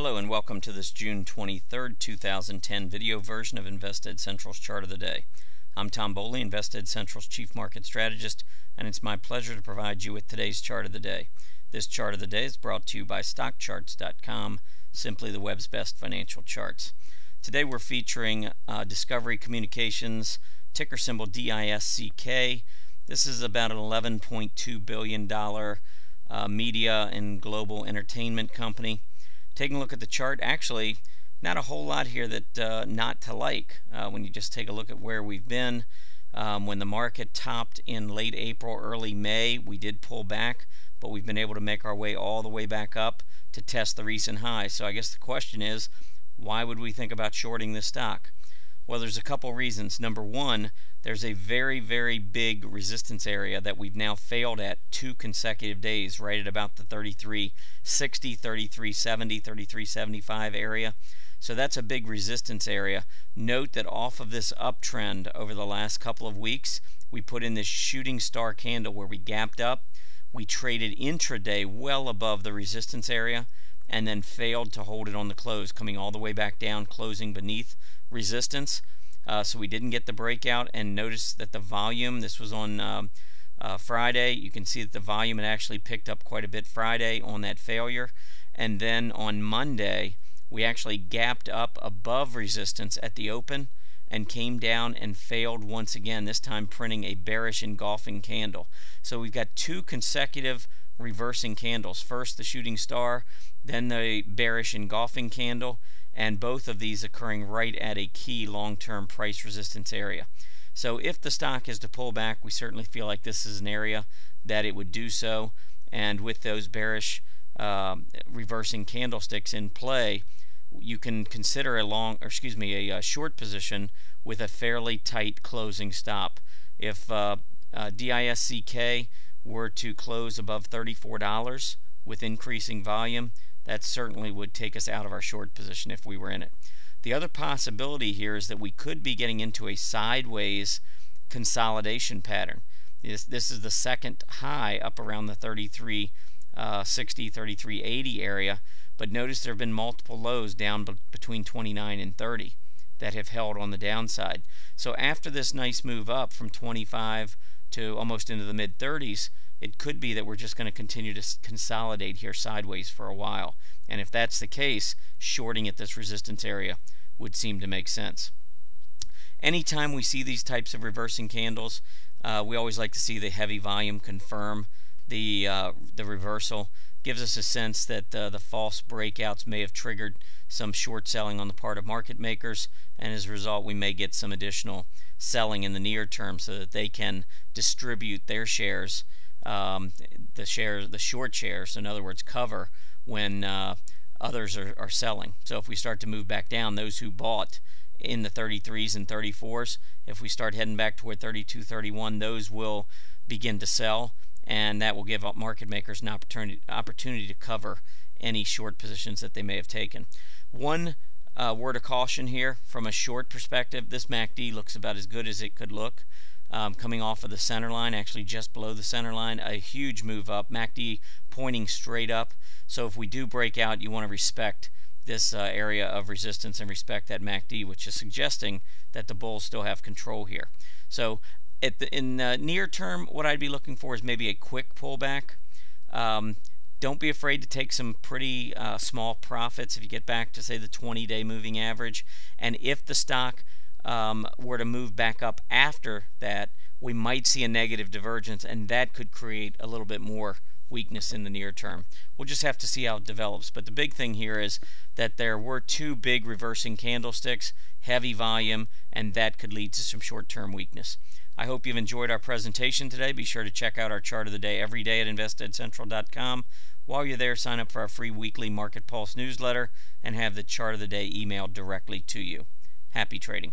Hello and welcome to this June 23rd, 2010 video version of Invested Central's Chart of the Day. I'm Tom Bowley, Invested Central's Chief Market Strategist, and it's my pleasure to provide you with today's Chart of the Day. This Chart of the Day is brought to you by StockCharts.com, simply the web's best financial charts. Today we're featuring uh, Discovery Communications, ticker symbol DISCK. This is about an $11.2 billion uh, media and global entertainment company. Taking a look at the chart, actually, not a whole lot here that uh, not to like uh, when you just take a look at where we've been. Um, when the market topped in late April, early May, we did pull back, but we've been able to make our way all the way back up to test the recent high. So I guess the question is, why would we think about shorting this stock? Well, there's a couple reasons. Number one, there's a very, very big resistance area that we've now failed at two consecutive days, right at about the 3360, 3370, 3375 area. So that's a big resistance area. Note that off of this uptrend over the last couple of weeks, we put in this shooting star candle where we gapped up. We traded intraday well above the resistance area and then failed to hold it on the close, coming all the way back down, closing beneath resistance. Uh, so we didn't get the breakout and notice that the volume, this was on um, uh, Friday, you can see that the volume had actually picked up quite a bit Friday on that failure. And then on Monday, we actually gapped up above resistance at the open and came down and failed once again, this time printing a bearish engulfing candle. So we've got two consecutive reversing candles. First the shooting star, then the bearish engulfing candle, and both of these occurring right at a key long-term price resistance area. So if the stock is to pull back, we certainly feel like this is an area that it would do so. And with those bearish uh, reversing candlesticks in play, you can consider a long, or excuse me, a, a short position with a fairly tight closing stop. If uh, uh, DISCK were to close above $34 with increasing volume, that certainly would take us out of our short position if we were in it. The other possibility here is that we could be getting into a sideways consolidation pattern. This, this is the second high up around the 3360, uh, 3380 area, but notice there have been multiple lows down between 29 and 30 that have held on the downside. So after this nice move up from 25 to almost into the mid 30s, it could be that we're just going to continue to consolidate here sideways for a while. And if that's the case, shorting at this resistance area would seem to make sense. Anytime we see these types of reversing candles, uh, we always like to see the heavy volume confirm the uh, the reversal. Gives us a sense that uh, the false breakouts may have triggered some short selling on the part of market makers, and as a result, we may get some additional selling in the near term so that they can distribute their shares um, the shares, the short shares, in other words, cover when uh, others are, are selling. So if we start to move back down, those who bought in the 33s and 34s, if we start heading back toward 32, 31, those will begin to sell, and that will give market makers an opportunity opportunity to cover any short positions that they may have taken. One uh, word of caution here from a short perspective, this MACD looks about as good as it could look um, coming off of the center line, actually just below the center line, a huge move up, MACD pointing straight up. So if we do break out, you want to respect this uh, area of resistance and respect that MACD, which is suggesting that the bulls still have control here. So the, in the near term, what I'd be looking for is maybe a quick pullback. Um, don't be afraid to take some pretty uh, small profits if you get back to say the 20-day moving average. And if the stock um, were to move back up after that, we might see a negative divergence, and that could create a little bit more weakness in the near term. We'll just have to see how it develops. But the big thing here is that there were two big reversing candlesticks, heavy volume, and that could lead to some short-term weakness. I hope you've enjoyed our presentation today. Be sure to check out our chart of the day every day at investedcentral.com. While you're there, sign up for our free weekly Market Pulse newsletter and have the chart of the day emailed directly to you. Happy trading.